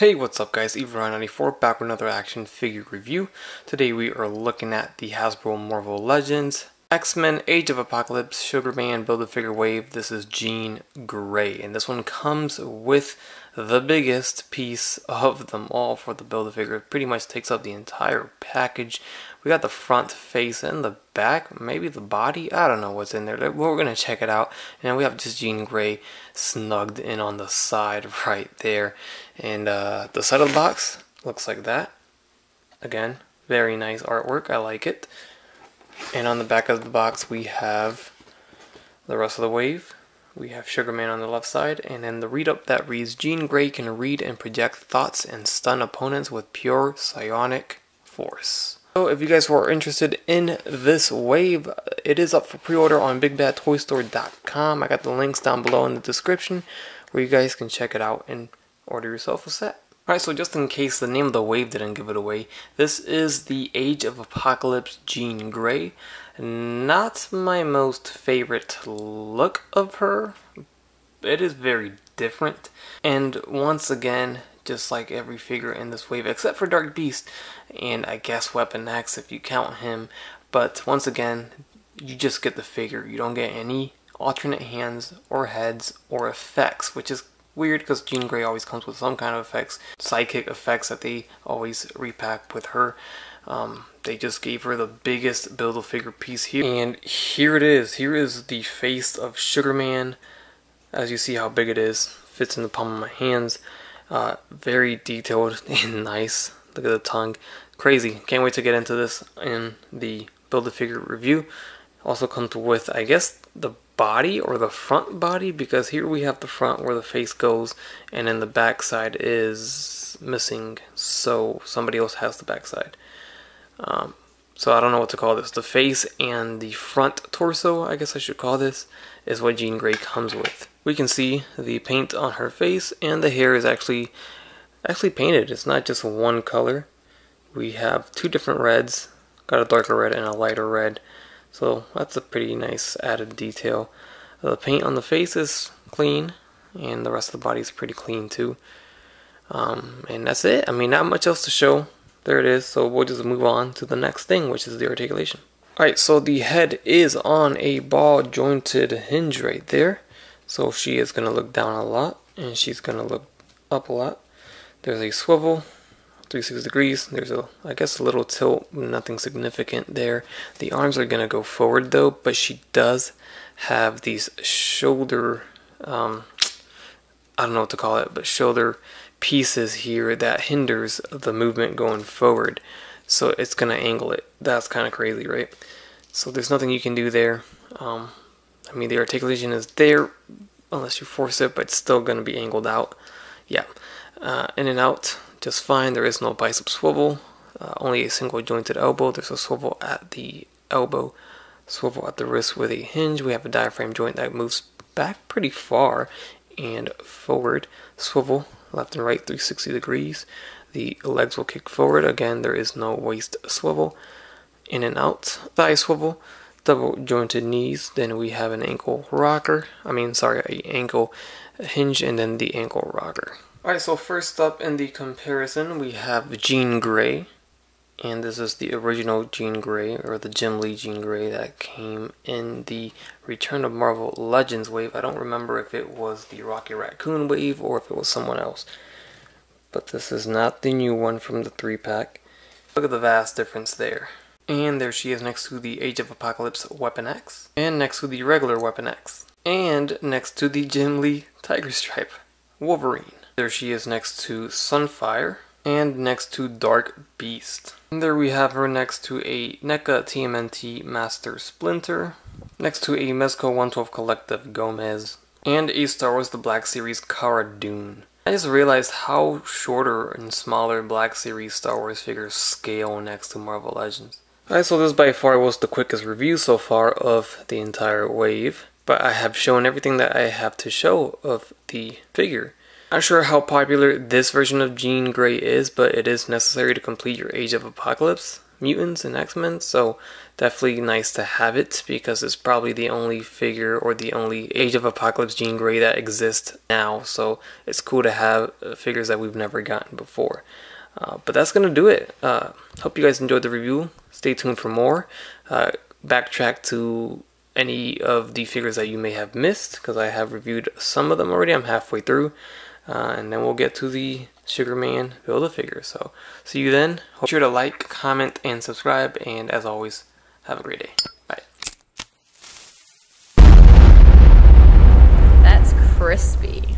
Hey, what's up guys, ERivera94 back with another action figure review. Today we are looking at the Hasbro Marvel Legends X-Men Age of Apocalypse Sugar Man Build-A-Figure Wave. This is Jean Grey, and this one comes with the biggest piece of them all for the Build-A-Figure. It pretty much takes up the entire package. We got the front face and the back, maybe the body. I don't know what's in there. We're going to check it out. And we have just Jean Grey snugged in on the side right there. And uh, the side of the box looks like that. Again, very nice artwork. I like it. And on the back of the box we have the rest of the wave. We have Sugar Man on the left side, and then the read up that reads Jean Grey can read and project thoughts and stun opponents with pure psionic force. So if you guys were interested in this wave, it is up for pre-order on BigBadToyStore.com. I got the links down below in the description where you guys can check it out and order yourself a set. Alright, so just in case the name of the wave didn't give it away, this is the Age of Apocalypse Jean Grey. Not my most favorite look of her. It is very different. And once again, just like every figure in this wave, except for Dark Beast, and I guess Weapon X if you count him. But once again, you just get the figure. You don't get any alternate hands or heads or effects, which is weird because Jean Grey always comes with some kind of effects, psychic effects that they always repack with her. Um, they just gave her the biggest Build-A-Figure piece here. And here it is. Here is the face of Sugar Man. As you see how big it is. Fits in the palm of my hands. Uh, very detailed and nice. Look at the tongue. Crazy. Can't wait to get into this in the Build-A-Figure review. Also comes with, I guess, the body or the front body because here we have the front where the face goes and then the back side is missing so somebody else has the back side. Um, so I don't know what to call this. The face and the front torso, I guess I should call this, is what Jean Grey comes with. We can see the paint on her face and the hair is actually actually painted. It's not just one color. We have two different reds, got a darker red and a lighter red. So that's a pretty nice added detail. The paint on the face is clean and the rest of the body is pretty clean too. Um, and that's it. I mean, not much else to show. There it is. So we'll just move on to the next thing, which is the articulation. Alright, so the head is on a ball jointed hinge right there. So she is going to look down a lot and she's going to look up a lot. There's a swivel, 360 degrees. There's a, I guess, a little tilt, nothing significant there. The arms are going to go forward though, but she does have these shoulder, um, I don't know what to call it, but shoulder pieces here that hinders the movement going forward. So it's going to angle it. That's kind of crazy, right? So there's nothing you can do there. Um, I mean, the articulation is there unless you force it, but it's still going to be angled out. Yeah, uh, in and out, just fine. There is no bicep swivel, uh, only a single jointed elbow. There's a swivel at the elbow, swivel at the wrist with a hinge. We have a diaphragm joint that moves back pretty far and forward. Swivel left and right 360 degrees. The legs will kick forward. Again, there is no waist swivel. In and out, thigh swivel double jointed knees. Then we have an ankle rocker. I mean, sorry, a ankle hinge and then the ankle rocker. Alright, so first up in the comparison, we have Jean Grey. And this is the original Jean Grey, or the Jim Lee Jean Grey that came in the Return of Marvel Legends wave. I don't remember if it was the Rocket Raccoon wave or if it was someone else. But this is not the new one from the 3-pack. Look at the vast difference there. And there she is next to the Age of Apocalypse Weapon X. And next to the regular Weapon X. And next to the Jim Lee Tiger Stripe Wolverine. There she is next to Sunfire. And next to Dark Beast. And there we have her next to a NECA TMNT Master Splinter. Next to a Mezco 112 Collective Gomez. And a Star Wars The Black Series Cara Dune. I just realized how shorter and smaller Black Series Star Wars figures scale next to Marvel Legends. Alright, so this by far was the quickest review so far of the entire wave, but I have shown everything that I have to show of the figure. Not sure how popular this version of Jean Grey is, but it is necessary to complete your Age of Apocalypse mutants and X-Men, so definitely nice to have it because it's probably the only figure or the only Age of Apocalypse Jean Grey that exists now, so it's cool to have uh, figures that we've never gotten before. Uh, but that's going to do it. Uh, hope you guys enjoyed the review. Stay tuned for more. Uh, backtrack to any of the figures that you may have missed because I have reviewed some of them already. I'm halfway through. Uh, and then we'll get to the Sugarman Build-A-Figure. So see you then. Be sure to like, comment, and subscribe. And as always, have a great day. Bye. That's crispy.